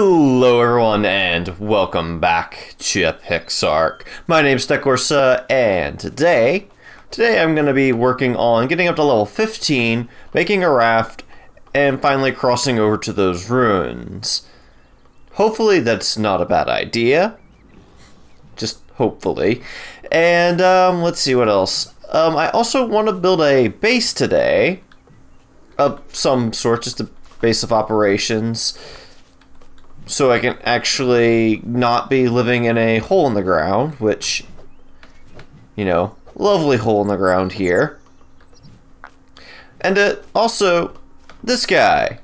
Hello everyone and welcome back to Pixark. My name name's Tecorsuh and today, today I'm going to be working on getting up to level 15, making a raft, and finally crossing over to those ruins. Hopefully that's not a bad idea. Just hopefully. And um, let's see what else. Um, I also want to build a base today. Of some sort, just a base of operations so I can actually not be living in a hole in the ground, which, you know, lovely hole in the ground here. And uh, also, this guy.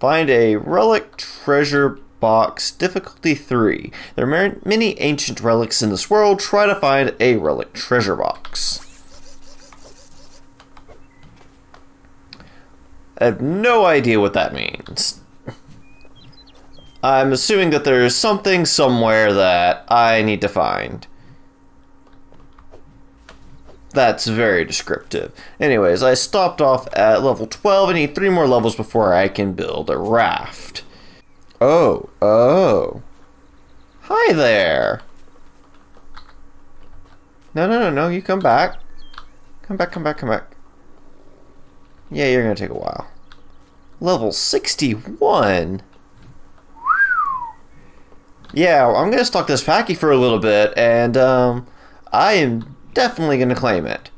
Find a relic treasure box, difficulty 3. There are many ancient relics in this world. Try to find a relic treasure box. I have no idea what that means. I'm assuming that there's something somewhere that I need to find. That's very descriptive. Anyways, I stopped off at level 12 and need three more levels before I can build a raft. Oh, oh. Hi there. No, no, no, no, you come back. Come back, come back, come back. Yeah, you're gonna take a while. Level 61? Yeah, I'm gonna stalk this Packy for a little bit, and um, I am definitely gonna claim it.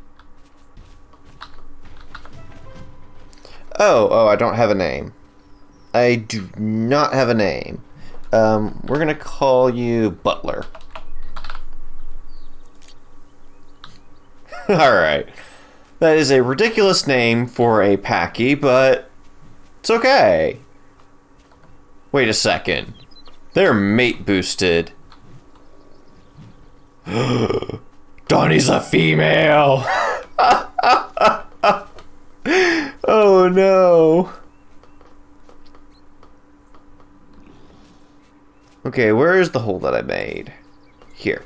Oh, oh, I don't have a name. I do not have a name. Um, we're gonna call you Butler. Alright. That is a ridiculous name for a Packy, but it's okay. Wait a second. They're mate boosted. Donnie's a female! oh no. Okay, where is the hole that I made? Here.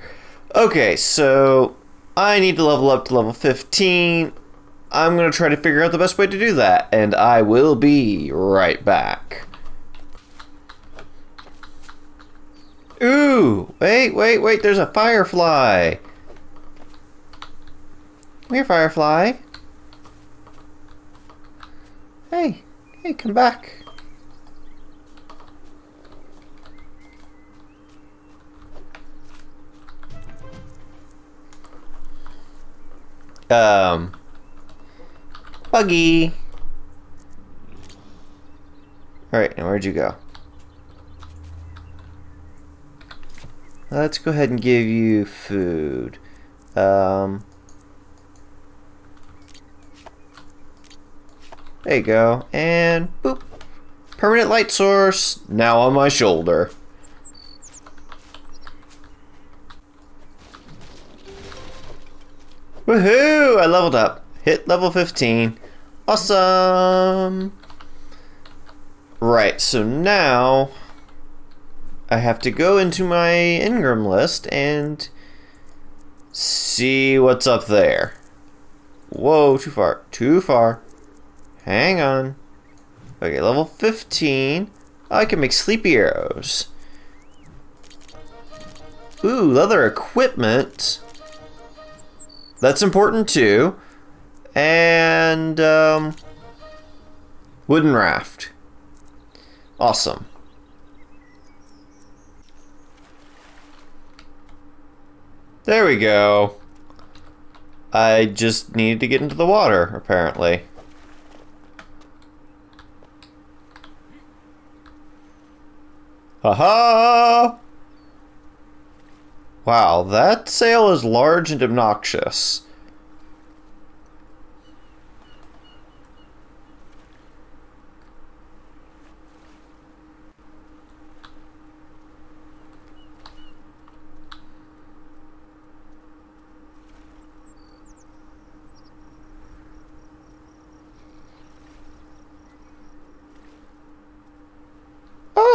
Okay, so I need to level up to level 15. I'm going to try to figure out the best way to do that, and I will be right back. Ooh, wait, wait, wait, there's a firefly. Come here, firefly. Hey, hey, come back. Um, Buggy! Alright, now where'd you go? Let's go ahead and give you food. Um, there you go. And boop. Permanent light source now on my shoulder. Woohoo! I leveled up. Hit level 15. Awesome! Right, so now I have to go into my Engram list and see what's up there. Whoa, too far. Too far. Hang on. Okay, level 15. I can make sleepy arrows. Ooh, leather equipment. That's important too. And, um, wooden raft. Awesome. There we go. I just needed to get into the water, apparently. Haha! -ha! Wow, that sail is large and obnoxious.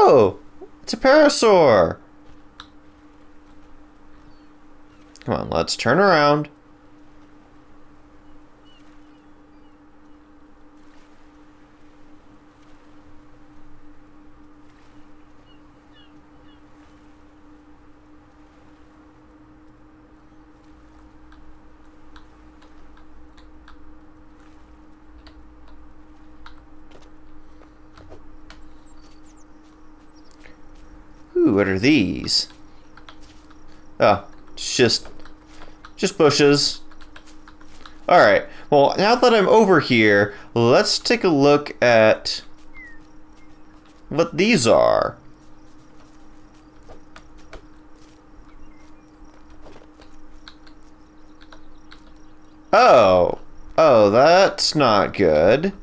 Oh, it's a parasaur. Come on, let's turn around. Ooh, these? Oh, it's just, just bushes. Alright, well, now that I'm over here, let's take a look at what these are. Oh, oh, that's not good.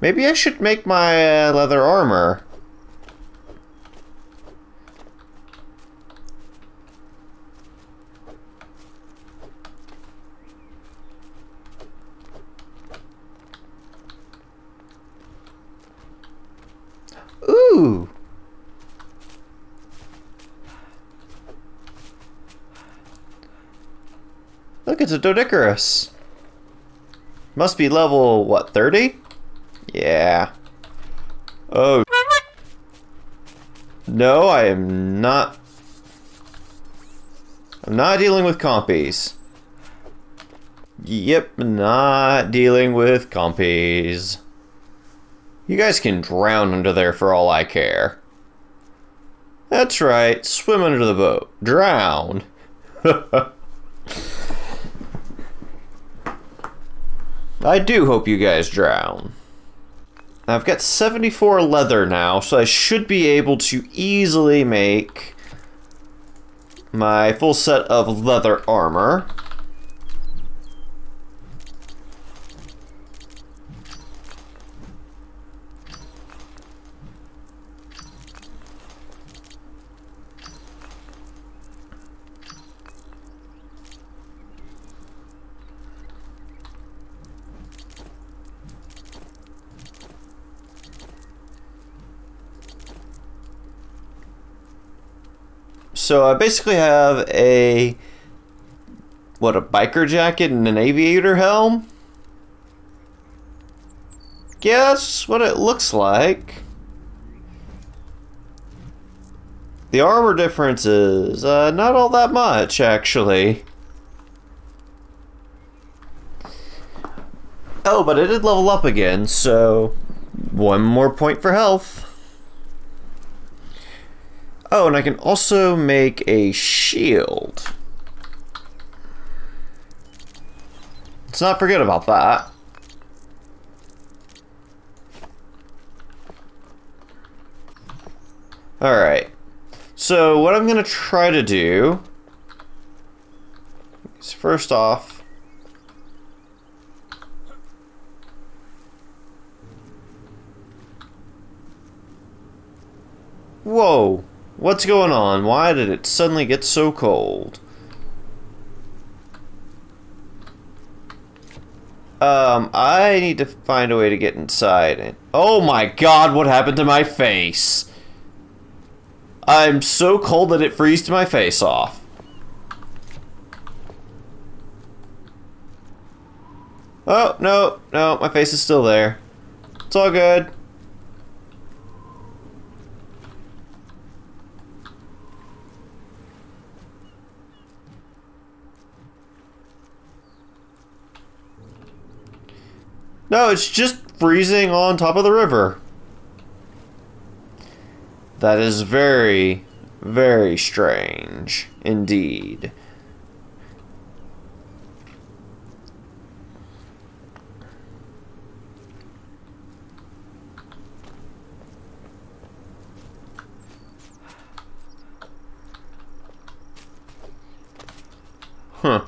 Maybe I should make my uh, leather armor. Ooh. Doedicurus. Must be level, what, 30? Yeah. Oh. No, I am not... I'm not dealing with compies. Yep, not dealing with compies. You guys can drown under there for all I care. That's right, swim under the boat. Drown. I do hope you guys drown. I've got 74 leather now, so I should be able to easily make my full set of leather armor. So I basically have a what a biker jacket and an aviator helm. Guess what it looks like. The armor difference is uh, not all that much, actually. Oh, but it did level up again, so one more point for health. Oh, and I can also make a shield. Let's not forget about that. Alright. So, what I'm going to try to do is first off, Whoa. What's going on? Why did it suddenly get so cold? Um, I need to find a way to get inside. Oh my god, what happened to my face? I'm so cold that it freezed my face off. Oh, no, no, my face is still there. It's all good. No, it's just freezing on top of the river. That is very, very strange indeed. Huh.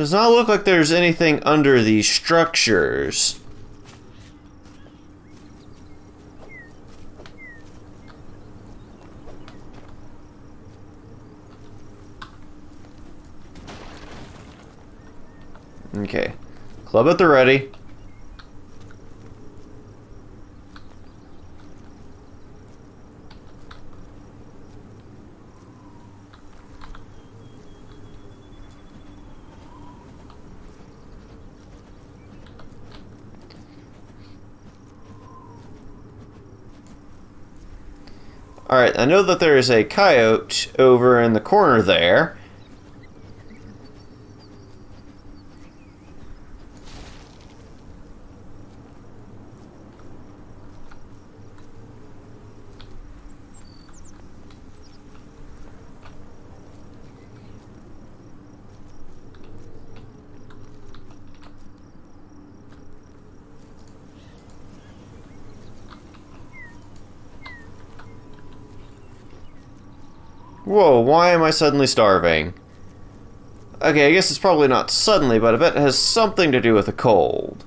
Does not look like there's anything under these structures. Okay. Club at the ready. Alright, I know that there is a coyote over in the corner there. Whoa, why am I suddenly starving? Okay, I guess it's probably not suddenly, but I bet it has something to do with the cold.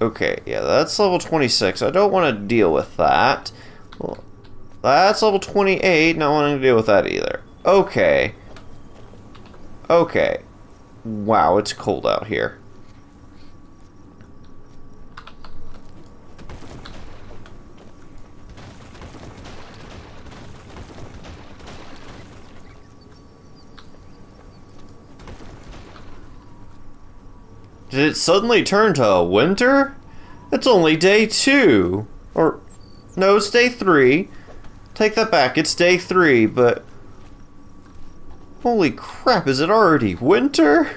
Okay, yeah, that's level 26. I don't want to deal with that. Well, that's level 28, not wanting to deal with that either. Okay. Okay. Wow, it's cold out here. Did it suddenly turn to winter? It's only day two. Or, no, it's day three. Take that back, it's day three, but... Holy crap, is it already winter?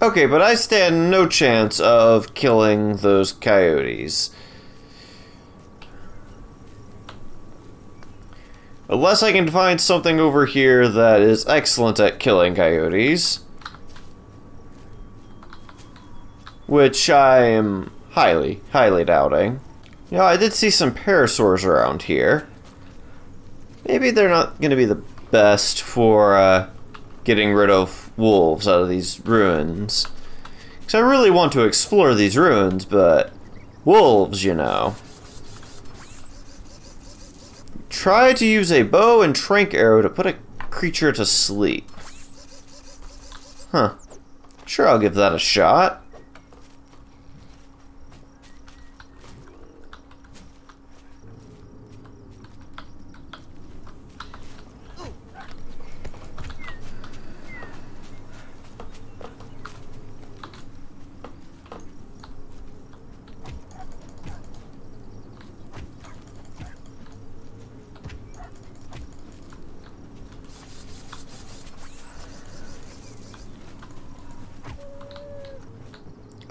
Okay, but I stand no chance of killing those coyotes. Unless I can find something over here that is excellent at killing coyotes. Which I am highly, highly doubting. You know, I did see some parasaurs around here. Maybe they're not going to be the best for uh, getting rid of wolves out of these ruins. Because I really want to explore these ruins, but wolves, you know. Try to use a bow and trank arrow to put a creature to sleep. Huh. Sure, I'll give that a shot.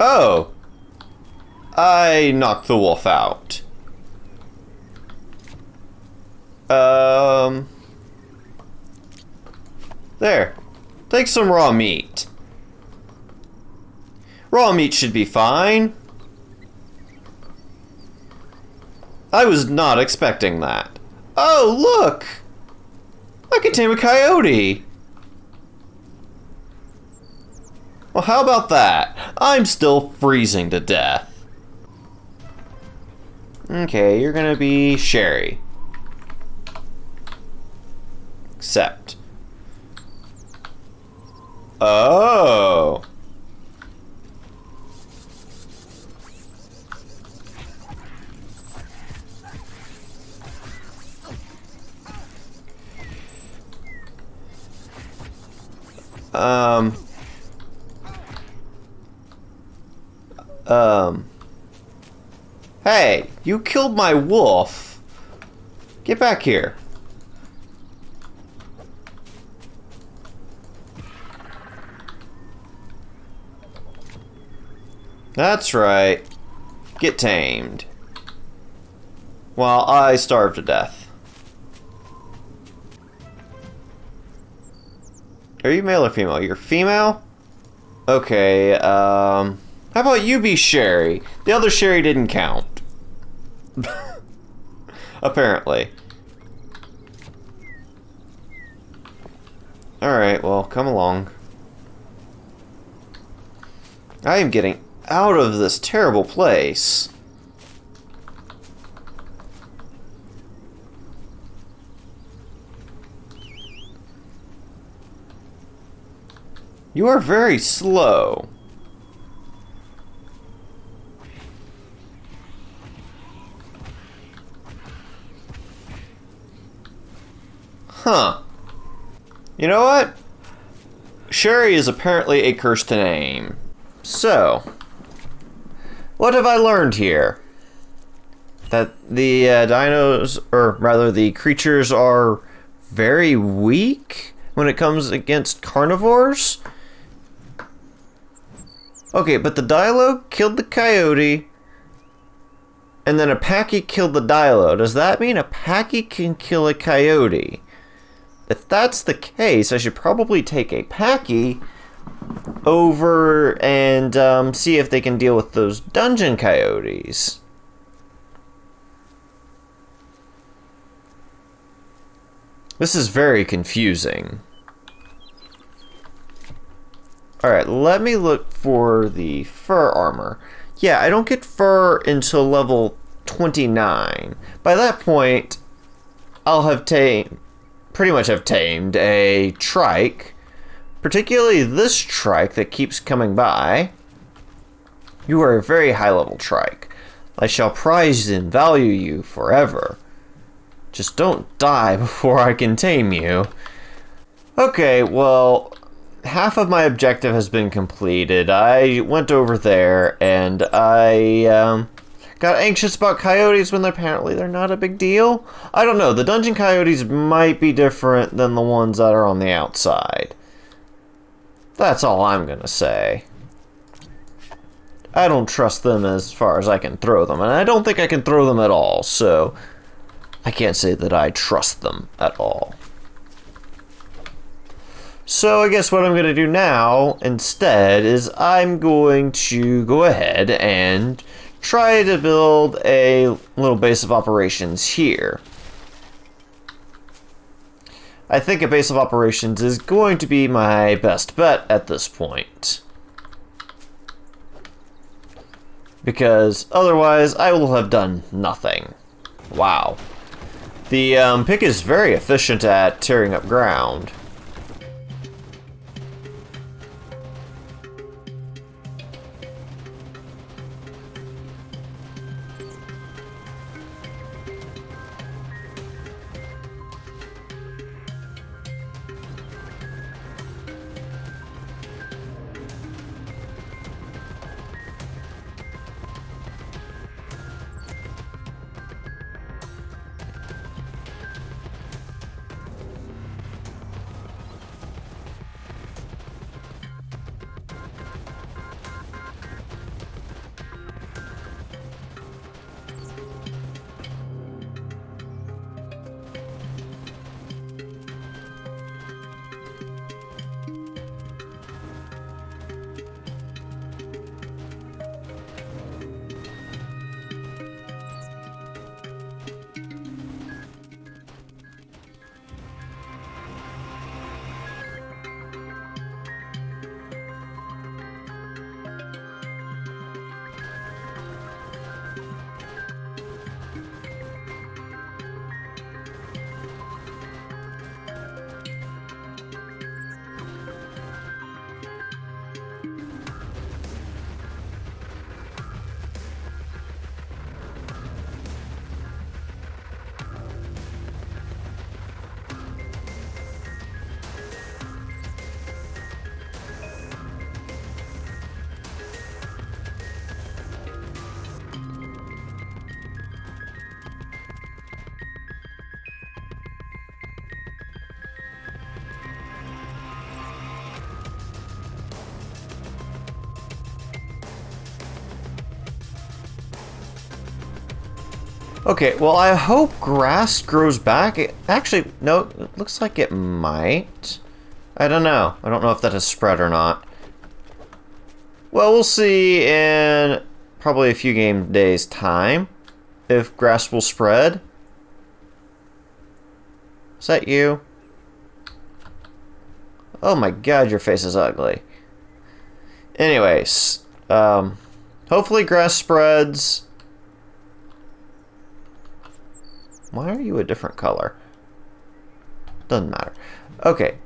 Oh. I knocked the wolf out. Um. There. Take some raw meat. Raw meat should be fine. I was not expecting that. Oh, look! I can tame a coyote! Well, how about that? I'm still freezing to death. Okay, you're gonna be Sherry. Accept. Oh. Um... Um. Hey, you killed my wolf. Get back here. That's right. Get tamed. While I starve to death. Are you male or female? You're female? Okay, um... How about you be Sherry? The other Sherry didn't count. Apparently. Alright, well, come along. I am getting out of this terrible place. You are very slow. Huh. You know what? Sherry is apparently a cursed name. So, what have I learned here? That the uh, dinos, or rather the creatures, are very weak when it comes against carnivores? Okay, but the Dilo killed the coyote, and then a Packy killed the Dilo. Does that mean a Packy can kill a coyote? If that's the case, I should probably take a Packy over and um, see if they can deal with those dungeon coyotes. This is very confusing. Alright, let me look for the fur armor. Yeah, I don't get fur until level 29. By that point, I'll have tamed, pretty much have tamed a trike, particularly this trike that keeps coming by. You are a very high level trike. I shall prize and value you forever. Just don't die before I can tame you. Okay, well, half of my objective has been completed. I went over there and I um, got anxious about coyotes when they're apparently they're not a big deal. I don't know. The dungeon coyotes might be different than the ones that are on the outside. That's all I'm gonna say. I don't trust them as far as I can throw them, and I don't think I can throw them at all, so I can't say that I trust them at all. So I guess what I'm going to do now instead is I'm going to go ahead and try to build a little base of operations here. I think a base of operations is going to be my best bet at this point. Because otherwise I will have done nothing. Wow. The um, pick is very efficient at tearing up ground. Okay, well, I hope grass grows back. It, actually, no, it looks like it might. I don't know. I don't know if that has spread or not. Well, we'll see in probably a few game days' time if grass will spread. Is that you? Oh my god, your face is ugly. Anyways, um, hopefully grass spreads. Why are you a different color? Doesn't matter. Okay.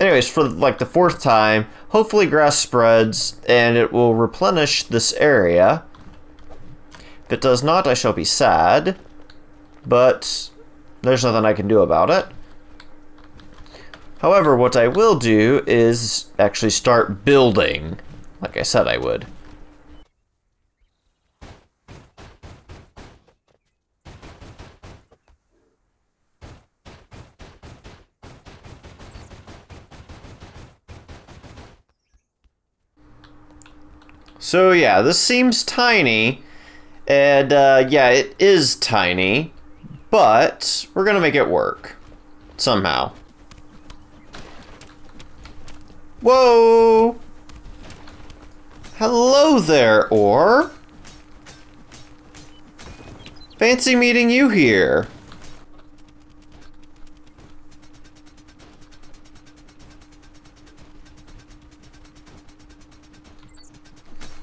Anyways, for like the fourth time, hopefully grass spreads and it will replenish this area. If it does not, I shall be sad. But there's nothing I can do about it. However, what I will do is actually start building, like I said I would. So yeah, this seems tiny, and uh, yeah, it is tiny, but we're gonna make it work somehow. Whoa! Hello there, Ore. Fancy meeting you here.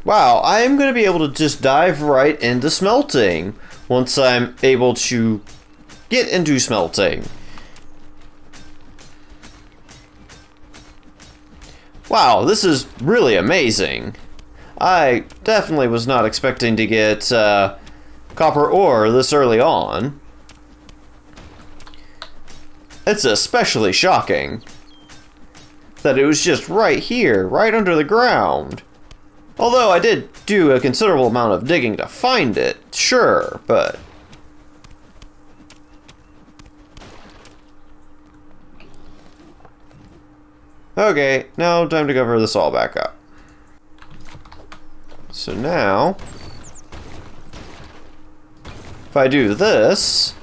Wow, I'm going to be able to just dive right into smelting once I'm able to get into smelting. Wow, this is really amazing. I definitely was not expecting to get uh, copper ore this early on. It's especially shocking that it was just right here, right under the ground. Although I did do a considerable amount of digging to find it, sure, but... Okay, now time to cover this all back up. So now... If I do this...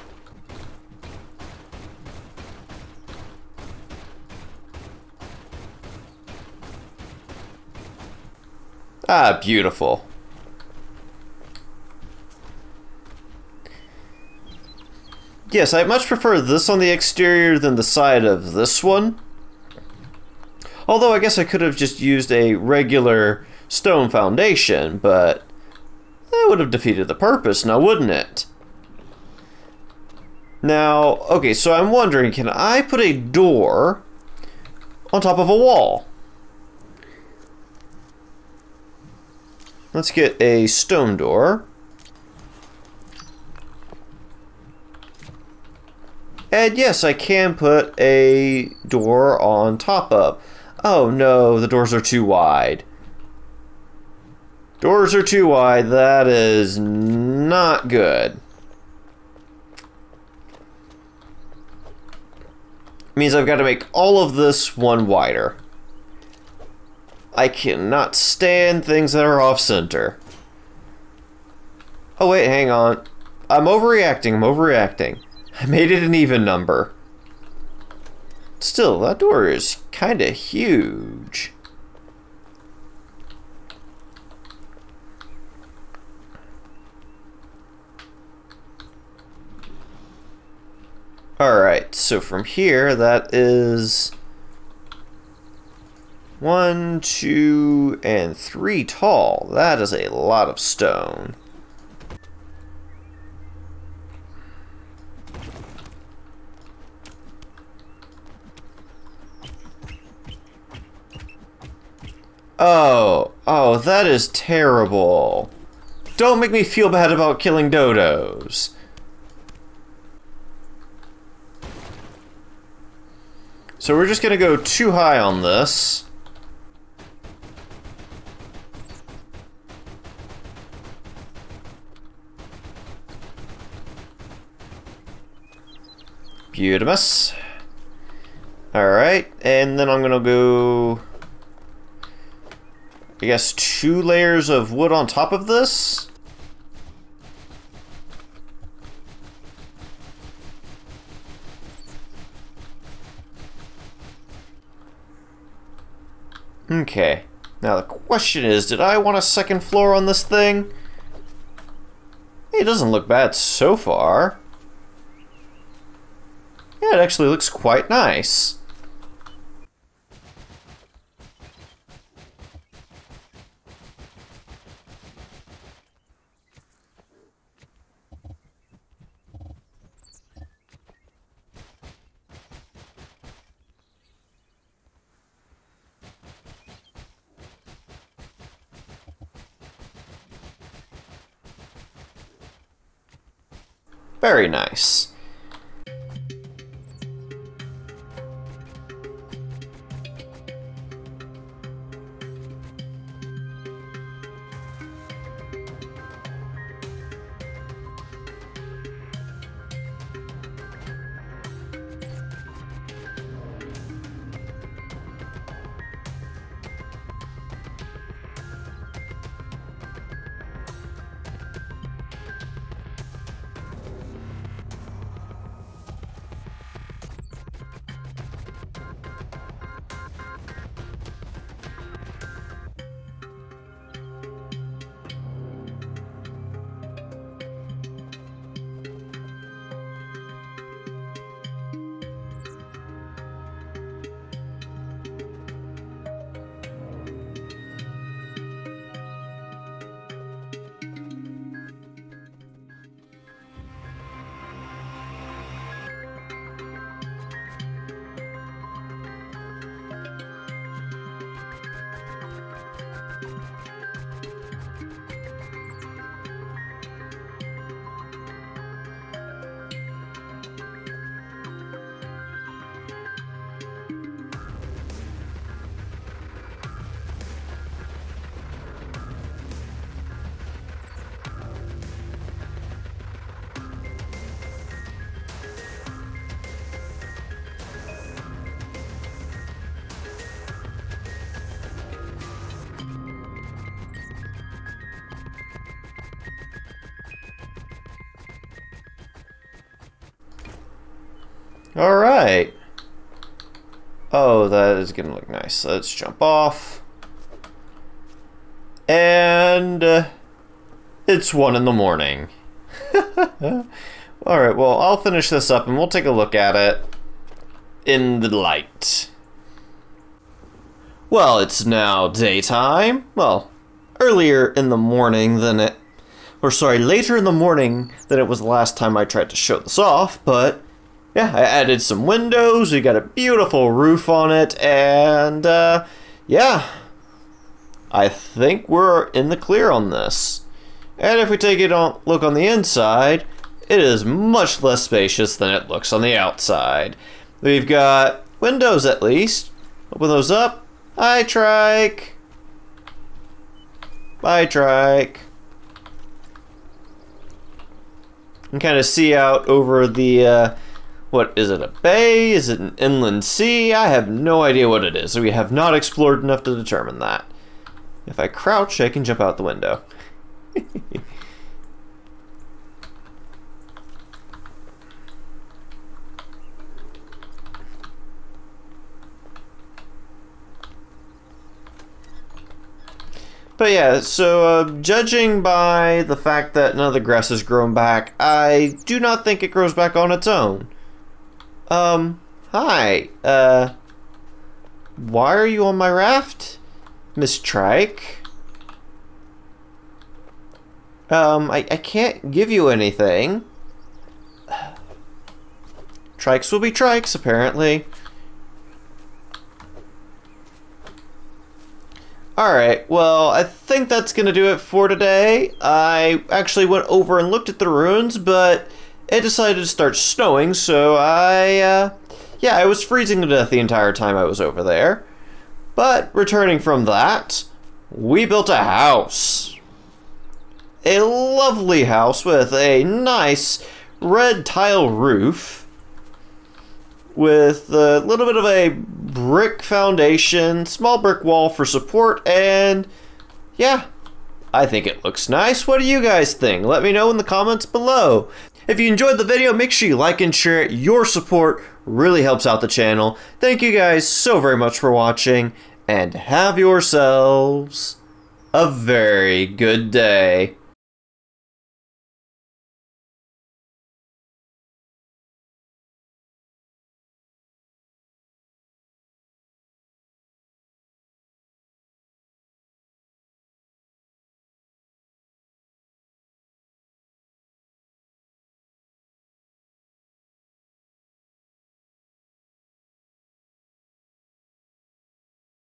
Ah, beautiful. Yes, I much prefer this on the exterior than the side of this one. Although I guess I could have just used a regular stone foundation, but that would have defeated the purpose now, wouldn't it? Now, okay, so I'm wondering, can I put a door on top of a wall? Let's get a stone door. And yes, I can put a door on top of. Oh no, the doors are too wide. Doors are too wide. That is not good. Means I've got to make all of this one wider. I cannot stand things that are off-center. Oh wait, hang on. I'm overreacting, I'm overreacting. I made it an even number. Still, that door is kinda huge. Alright, so from here, that is one, two, and three tall. That is a lot of stone. Oh, oh, that is terrible. Don't make me feel bad about killing dodos. So we're just gonna go too high on this. Beautimous. Alright, and then I'm gonna go... I guess two layers of wood on top of this? Okay. Now the question is, did I want a second floor on this thing? It doesn't look bad so far. It actually looks quite nice. Very nice. you Alright. Oh, that is gonna look nice. Let's jump off. And uh, it's one in the morning. Alright, well, I'll finish this up and we'll take a look at it in the light. Well, it's now daytime. Well, earlier in the morning than it or sorry, later in the morning than it was the last time I tried to show this off, but yeah, I added some windows, we got a beautiful roof on it, and uh, yeah, I think we're in the clear on this. And if we take it on look on the inside, it is much less spacious than it looks on the outside. We've got windows at least. Open those up. Hi, Trike. Bye, Trike and kind of see out over the, uh, what is it, a bay? Is it an inland sea? I have no idea what it is. We have not explored enough to determine that. If I crouch, I can jump out the window. But yeah, so uh, judging by the fact that none of the grass has grown back, I do not think it grows back on its own. Um, hi. Uh, why are you on my raft, Miss Trike? Um, I, I can't give you anything. Trikes will be trikes, apparently. Alright, well, I think that's going to do it for today. I actually went over and looked at the runes, but it decided to start snowing, so I, uh, yeah, I was freezing to death the entire time I was over there. But returning from that, we built a house. A lovely house with a nice red tile roof with a little bit of a brick foundation, small brick wall for support, and yeah, I think it looks nice. What do you guys think? Let me know in the comments below. If you enjoyed the video, make sure you like and share it. Your support really helps out the channel. Thank you guys so very much for watching, and have yourselves a very good day.